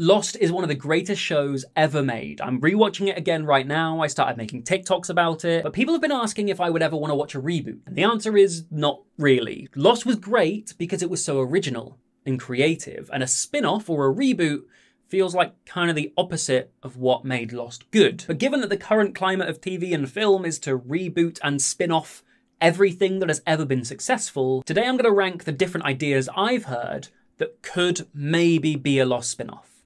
Lost is one of the greatest shows ever made. I'm rewatching it again right now. I started making TikToks about it, but people have been asking if I would ever want to watch a reboot. And the answer is not really. Lost was great because it was so original and creative, and a spin off or a reboot feels like kind of the opposite of what made Lost good. But given that the current climate of TV and film is to reboot and spin off everything that has ever been successful, today I'm going to rank the different ideas I've heard that could maybe be a Lost spin off.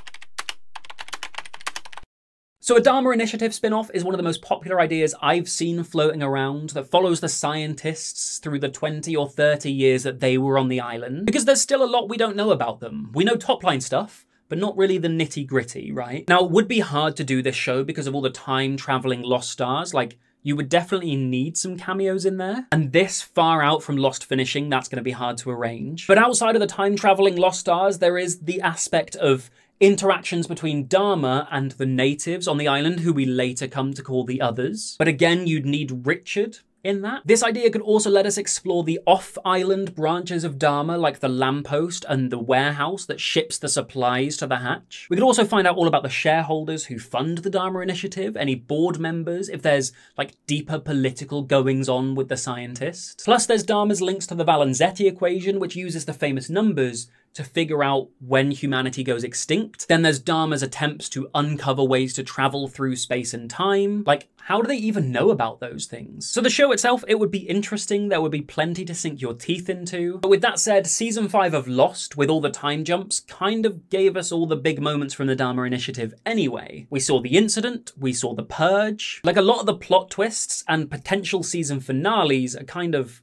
So a Dharma Initiative spin-off is one of the most popular ideas I've seen floating around that follows the scientists through the 20 or 30 years that they were on the island. Because there's still a lot we don't know about them. We know top-line stuff, but not really the nitty gritty, right? Now, it would be hard to do this show because of all the time traveling lost stars. Like, you would definitely need some cameos in there. And this far out from Lost finishing, that's going to be hard to arrange. But outside of the time traveling Lost Stars, there is the aspect of interactions between Dharma and the natives on the island, who we later come to call the others. But again, you'd need Richard in that. This idea could also let us explore the off-island branches of Dharma, like the lamppost and the warehouse that ships the supplies to the hatch. We could also find out all about the shareholders who fund the Dharma Initiative, any board members, if there's like deeper political goings on with the scientists. Plus there's Dharma's links to the Valenzetti equation, which uses the famous numbers to figure out when humanity goes extinct. Then there's Dharma's attempts to uncover ways to travel through space and time. Like, how do they even know about those things? So the show itself, it would be interesting. There would be plenty to sink your teeth into. But with that said, season five of Lost, with all the time jumps, kind of gave us all the big moments from the Dharma Initiative anyway. We saw the incident, we saw the purge. Like a lot of the plot twists and potential season finales are kind of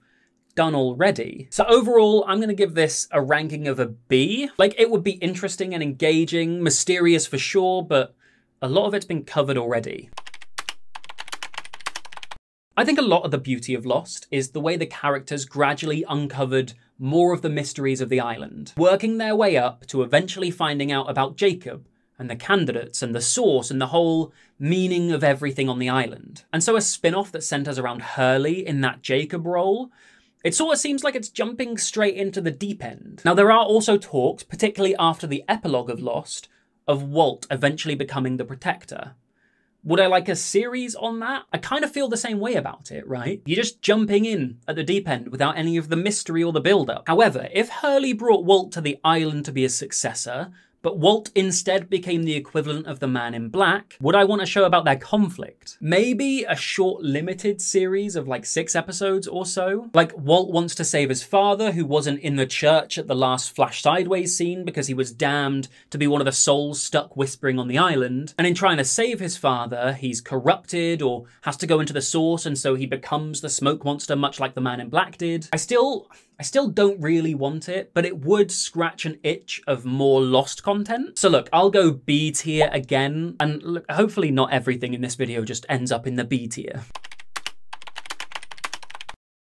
done already. So overall, I'm going to give this a ranking of a B. Like, it would be interesting and engaging, mysterious for sure, but a lot of it's been covered already. I think a lot of the beauty of Lost is the way the characters gradually uncovered more of the mysteries of the island, working their way up to eventually finding out about Jacob and the candidates and the source and the whole meaning of everything on the island. And so a spin-off that centers around Hurley in that Jacob role it sort of seems like it's jumping straight into the deep end. Now, there are also talks, particularly after the epilogue of Lost, of Walt eventually becoming the Protector. Would I like a series on that? I kind of feel the same way about it, right? You're just jumping in at the deep end without any of the mystery or the build-up. However, if Hurley brought Walt to the island to be his successor, but Walt instead became the equivalent of the man in black, would I want a show about their conflict? Maybe a short limited series of like six episodes or so? Like Walt wants to save his father who wasn't in the church at the last Flash Sideways scene because he was damned to be one of the souls stuck whispering on the island. And in trying to save his father, he's corrupted or has to go into the source and so he becomes the smoke monster much like the man in black did. I still, I still don't really want it, but it would scratch an itch of more lost content. So look, I'll go B tier again, and look, hopefully not everything in this video just ends up in the B tier.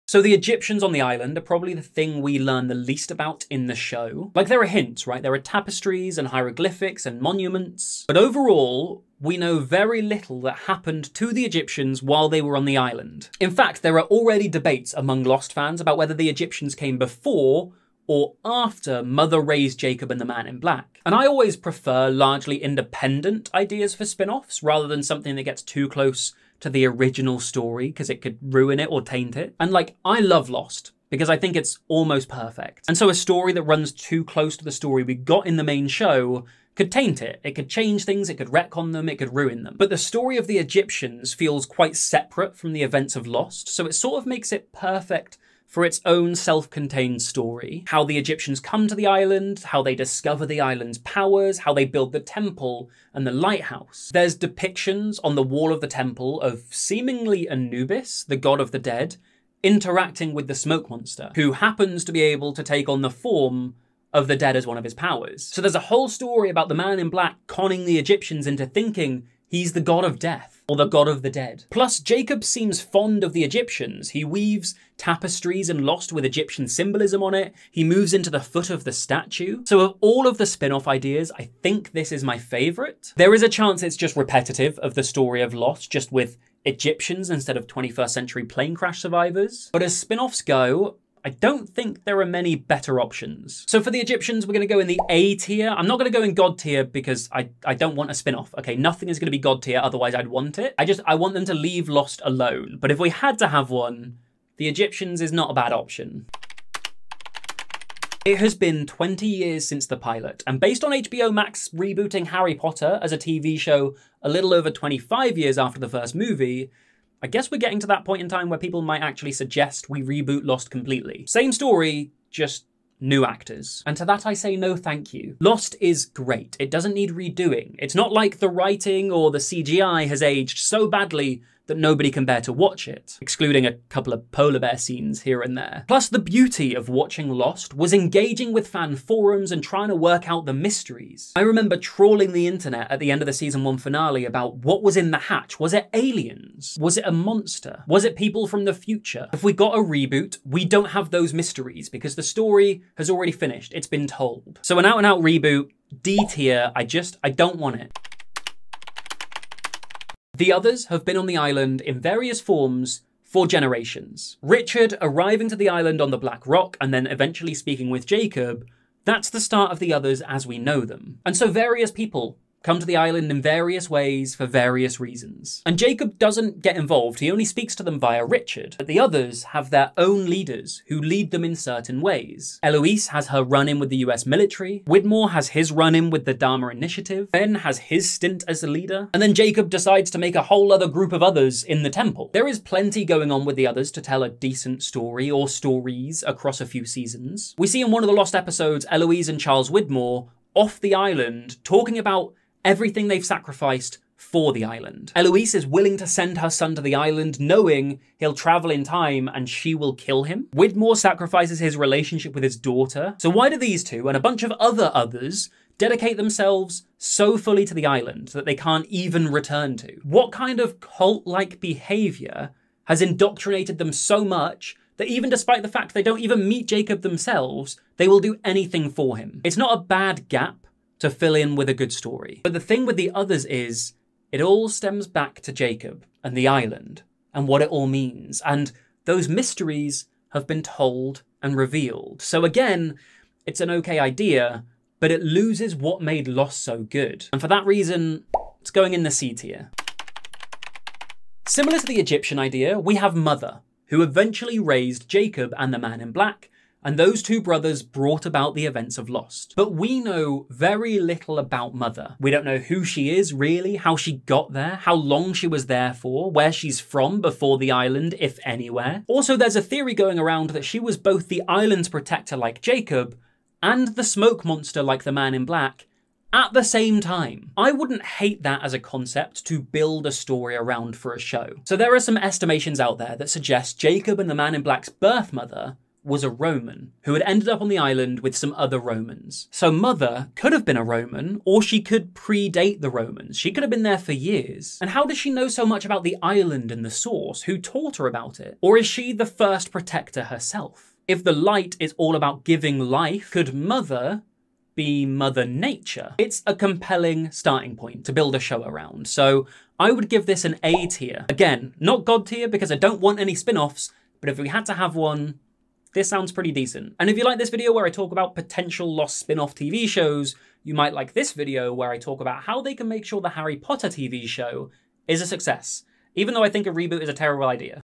So the Egyptians on the island are probably the thing we learn the least about in the show. Like there are hints, right? There are tapestries and hieroglyphics and monuments. But overall, we know very little that happened to the Egyptians while they were on the island. In fact, there are already debates among Lost fans about whether the Egyptians came before or after Mother raised Jacob and the Man in Black. And I always prefer largely independent ideas for spin-offs rather than something that gets too close to the original story because it could ruin it or taint it. And like, I love Lost because I think it's almost perfect. And so a story that runs too close to the story we got in the main show could taint it. It could change things, it could retcon them, it could ruin them. But the story of the Egyptians feels quite separate from the events of Lost, so it sort of makes it perfect for its own self-contained story. How the Egyptians come to the island, how they discover the island's powers, how they build the temple and the lighthouse. There's depictions on the wall of the temple of seemingly Anubis, the god of the dead, interacting with the smoke monster, who happens to be able to take on the form of the dead as one of his powers. So there's a whole story about the man in black conning the Egyptians into thinking he's the god of death or the god of the dead. Plus, Jacob seems fond of the Egyptians. He weaves tapestries and Lost with Egyptian symbolism on it. He moves into the foot of the statue. So of all of the spin-off ideas, I think this is my favorite. There is a chance it's just repetitive of the story of Lost, just with Egyptians instead of 21st century plane crash survivors. But as spin-offs go, I don't think there are many better options. So for the Egyptians, we're going to go in the A tier. I'm not going to go in God tier because I, I don't want a spin-off. Okay, nothing is going to be God tier, otherwise I'd want it. I just, I want them to leave Lost alone. But if we had to have one, the Egyptians is not a bad option. It has been 20 years since the pilot, and based on HBO Max rebooting Harry Potter as a TV show a little over 25 years after the first movie, I guess we're getting to that point in time where people might actually suggest we reboot Lost completely. Same story, just new actors. And to that I say no thank you. Lost is great. It doesn't need redoing. It's not like the writing or the CGI has aged so badly that nobody can bear to watch it, excluding a couple of polar bear scenes here and there. Plus, the beauty of watching Lost was engaging with fan forums and trying to work out the mysteries. I remember trawling the internet at the end of the season one finale about what was in the hatch. Was it aliens? Was it a monster? Was it people from the future? If we got a reboot, we don't have those mysteries because the story has already finished. It's been told. So an out and out reboot, D tier, I just, I don't want it. The others have been on the island in various forms for generations. Richard arriving to the island on the Black Rock and then eventually speaking with Jacob, that's the start of the others as we know them. And so various people come to the island in various ways for various reasons. And Jacob doesn't get involved, he only speaks to them via Richard. But the others have their own leaders who lead them in certain ways. Eloise has her run-in with the US military, Widmore has his run-in with the Dharma Initiative, Ben has his stint as a leader, and then Jacob decides to make a whole other group of others in the temple. There is plenty going on with the others to tell a decent story or stories across a few seasons. We see in one of the lost episodes Eloise and Charles Widmore off the island talking about everything they've sacrificed for the island. Eloise is willing to send her son to the island knowing he'll travel in time and she will kill him. Widmore sacrifices his relationship with his daughter. So why do these two and a bunch of other others dedicate themselves so fully to the island that they can't even return to? What kind of cult-like behavior has indoctrinated them so much that even despite the fact they don't even meet Jacob themselves, they will do anything for him? It's not a bad gap to fill in with a good story. But the thing with the others is, it all stems back to Jacob and the island and what it all means. And those mysteries have been told and revealed. So again, it's an okay idea, but it loses what made Lost so good. And for that reason, it's going in the C tier. Similar to the Egyptian idea, we have Mother, who eventually raised Jacob and the Man in Black, and those two brothers brought about the events of Lost. But we know very little about Mother. We don't know who she is, really, how she got there, how long she was there for, where she's from before the island, if anywhere. Also, there's a theory going around that she was both the island's protector like Jacob, and the smoke monster like the man in black, at the same time. I wouldn't hate that as a concept to build a story around for a show. So there are some estimations out there that suggest Jacob and the Man in Black's birth mother was a Roman who had ended up on the island with some other Romans. So Mother could have been a Roman, or she could predate the Romans. She could have been there for years. And how does she know so much about the island and the source? Who taught her about it? Or is she the first protector herself? If the light is all about giving life, could Mother be Mother Nature? It's a compelling starting point to build a show around. So I would give this an A tier. Again, not God tier because I don't want any spin-offs, but if we had to have one, this sounds pretty decent. And if you like this video where I talk about potential Lost spin-off TV shows, you might like this video where I talk about how they can make sure the Harry Potter TV show is a success, even though I think a reboot is a terrible idea.